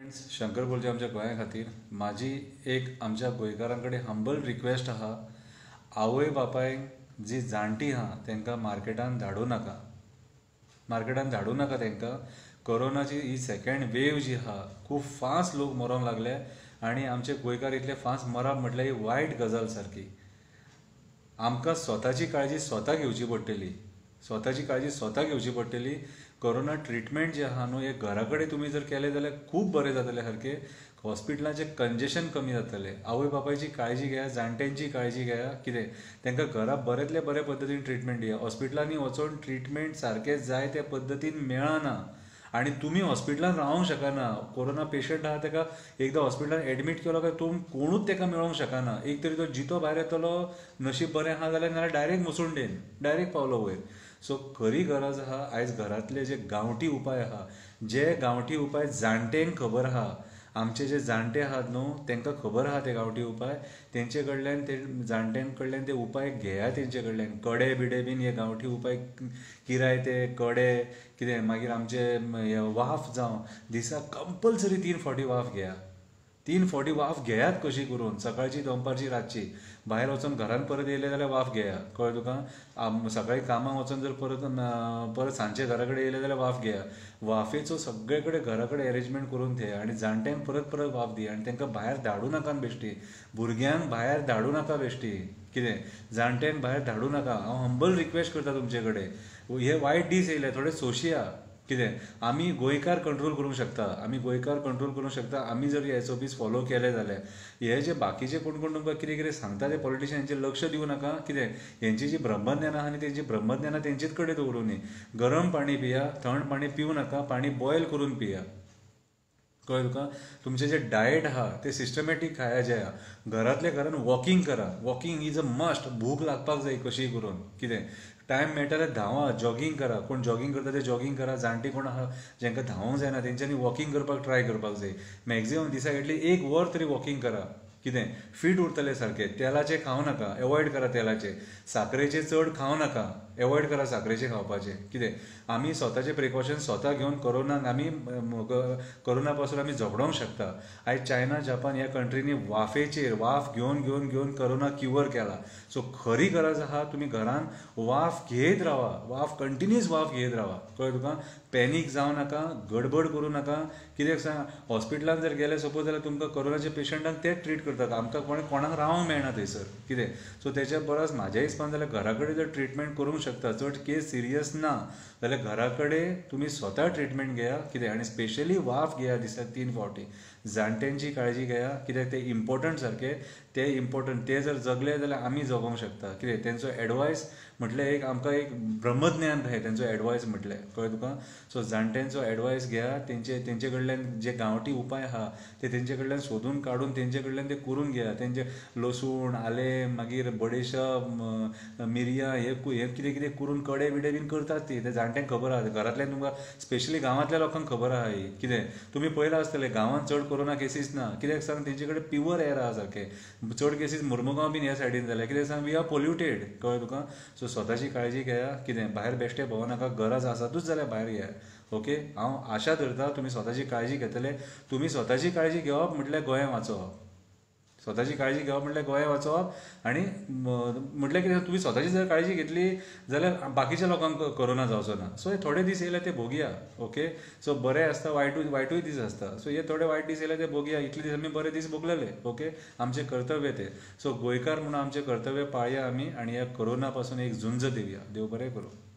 Friends Shankar बोलचे आमच्या गोंया खातीर म्हाजी एक आमच्या गोंयकारां कडेन हंबल रिक्वेस्ट आहा. आवय बापायक जी जाणटी आहा तांकां मार्केटान धाडूं नाका. मार्केटान धाडूं नाका तांकां कोरोनाची ही सेकंड वेव जी आहा खूब फास्ट लोक मरोंक लागले आनी आमचे गोंयकार इतले फास्ट मरप म्हटल्यार ही वायट गजाल सारकी आमकां स्वताची काळजी स्वता घेवची पडटली. स्वताची काळजी स्वता घेवची पडटली कोरोना ट्रिटमेंट जे आहा न्हू हे घरा कडेन तुमी जर केले जाल्यार खूब बरें जातले सारकें हॉस्पिटलाचें कंजेशन कमी जातलें. आवय बापायची काळजी घेया जाणट्यांची काळजी घेया. कितें? तांकां घरा बरेंतले बरे पद्दतीन ट्रिटमेंट दिया. हॉस्पिटलांनी वचून ट्रिटमेंट सारकें जाय त्या पद्दतीन मेळना. आनी तुमी हॉस्पिटलान रावंक शकना. कोरोना पेशंट आहा ताका एकदां हॉस्पिटलान एडमीट केलो काय तुम कोणूच ताका मेळोंक शकना. एक तरी तो जितो भायर येतलो नशीब बरें आहा जाल्यार नाजाल्यार डायरेक्ट मुसुंडेन डायरेक्ट पावलो वयर. सो खरी गरज आहा आयज घरांतले जे गांवठी उपाय आहा जे गांवठी उपाय जाणट्यांक खबर आहा आमचे जे जाणटे आहात न्हू तांकां खबर आहा ते गांवठी उपाय. तेंचे कडल्यान ते जाणट्यां कडल्यान ते उपाय घेया तेंचे कडल्यान. कडे बिडे बीन हे गांवठी उपाय किरायते कडे कितें मागीर आमचे वाफ जावं दिसाक कंपलसरी तीन फावटी वाफ घेया. तीन फावटी वाफ घेयात कशी करून? सकाळची दनपारची रातची. भायर वचून घरान परत येयले जाल्यार वाफ घेया. कळ्ळें तुका? सकाळी कामाक वचून जर परत परत सांजचे घरा कडेन येयले जाल्यार वाफ घेया. वाफेचो सगळे कडेन घरा कडेन अरेंजमेंट करून थेया आनी जाणट्यांक परत परत वाफ दिया आनी तांकां भायर धाडूं नाका बेश्टी. भुरग्यांक भायर धाडूं नाका बेश्टी. कितें? जाणट्यांक भायर धाडूं नाका. हांव हंबल रिक्वेस्ट करता तुमचे कडेन हे वायट दीस येयले थोडे सोशिया. कितें? आमी गोंयकार कंट्रोल करूंक शकता. आमी गोंयकार कंट्रोल करूंक शकता. आमी जर एस ओ पीज फॉलो केले जाल्यार हे जे बाकीचे कोण कोण तुमकां कितें कितें सांगता ते पॉलिटिशियनांचेर लक्ष दिवं नाका. कितें? हेंची जी ब्रह्मज्ञान आहा न्ही तेंची ब्रह्मज्ञान तेंचेच कडेन दवरूं न्ही गरम पाणी पिया थंड पाणी पिवं नाका पाणी बॉयल करून पिया. कळ्ळें तुका तुमचें जें डायट आहा तें सिस्टमॅटीक खाया जें घरांतल्या घरान वॉकिंग करा. वॉकिंग इज अ मस्ट भूक लागपाक जाय कशी करून. कितें? टायम मेळटा जाल्यार धांवा जॉगिंग करा. कोण जॉगिंग करता ते जॉगिंग करा. जाणटी कोण आहा जेंका धांवूंक जायना तेंच्यांनी वॉकिंग करपाक ट्राय करपाक जाय. मॅक्झिमम दिसाक एटली एक वर तरी वॉकिंग करा. कितें? फीट उरतलें सारकें तेलाचें खावं नाका. एवॉयड करा तेलाचें साखरेचें चड खावं नाका. एवॉयड करा साखरेचें खावपाचें कितें? आमी स्वताचे प्रिकॉशन स्वता घेवन कोरोनाक आमी कोरोना पासून आमी झगडोंक शकता. आयज चायना जपान ह्या कंट्रीनी वाफेचेर वाफ घेवन घेवन घेवन कोरोना क्युअर केला. सो खरी गरज आहा तुमी घरान वाफ घेत रावा वाफ कंटिन्युअस वाफ घेत रावा कळ्ळें तुका? पॅनीक जावं नाका गडबड करूं नाका. कित्याक सांग हॉस्पिटलान जर गेले सपोज जाल्यार तुमकां कोरोनाच्या पेशंटांक तेच ट्रीट करतात. आमकां कोणाक रावंक मेळना थंयसर कितें? सो तेच्या परस म्हाज्या हिसपान जाल्यार घरा कडेन जर ट्रिटमेंट करूंक शकता. चड केस सिरियस ना जाल्यार घरा कडेन तुमी स्वता ट्रिटमेंट घेया कितें आनी स्पेशली वाफ घेया दिसाक तीन फावटी जाणट्यांची काळजी घेया कित्याक ते इम्पॉर्टंट सारके ते इम्पॉर्टंट ते जर जगले जाल्यार आमी जगोंक शकता. कितें तेंचो एडवायस म्हटल्यार एक आमकां एक ब्रह्मज्ञान कहें तेंचो एडवायस म्हटल्यार कळ्ळें तुका सो जाणट्यांचो एडवायस घेया तेंचे तेंचे कडल्यान जे गांवठी उपाय आहा ते तेंचे कडल्यान सोदून काडून तेंचे कडल्यान ते करून घेया. तेंचे लसूण आलें मागीर बडेशप मिरयां हे हें कितें कितें करून कडे बिडे बीन करतात ती. ते जाणट्यांक खबर आहा. घरांतल्यान तुमकां स्पेशली गांवांतल्या लोकांक खबर आहा ही. कितें? तुमी पळयलां आसतलें गांवांत चड कोरोना केसीस ना. कित्याक सांग? तेंचे कडेन प्युअर एअर आहा सारकें. चड केसीस मुर्मुगांव बीन ह्या सायडीन जाल्या. कित्याक सांग? वी आर पोल्युटेड कळ्ळें तुका? सो स्वताची काळजी घेया. कितें? भायर बेश्टे भोंवनाका गरज आसातूच जाल्यार भायर घेया ओके? हांव आशा धरतां तुमी स्वताची काळजी घेतले. तुमी स्वताची काळजी घेवप म्हटल्यार गोंय वाचोवप. स्वताची काळजी घेवप म्हटल्यार गोंय वचप आनी म्हटल्यार कितें तुमी स्वताची जर काळजी घेतली जाल्यार बाकीच्या लोकांक कोरोना जावचो ना. सो हे थोडे दीस येयले ते भोगया ओके? सो बरें आसता वायटूय वायटूय दीस आसता. सो हे थोडे वायट दीस येयले ते भोगया. इतले दीस आमी बरे दीस भोगलेले ओके? आमचें कर्तव्य ते. सो गोंयकार म्हणून आमचें कर्तव्य पाळया आमी आनी ह्या कोरोना पासून एक झुंज दिवया देव बरें करूं.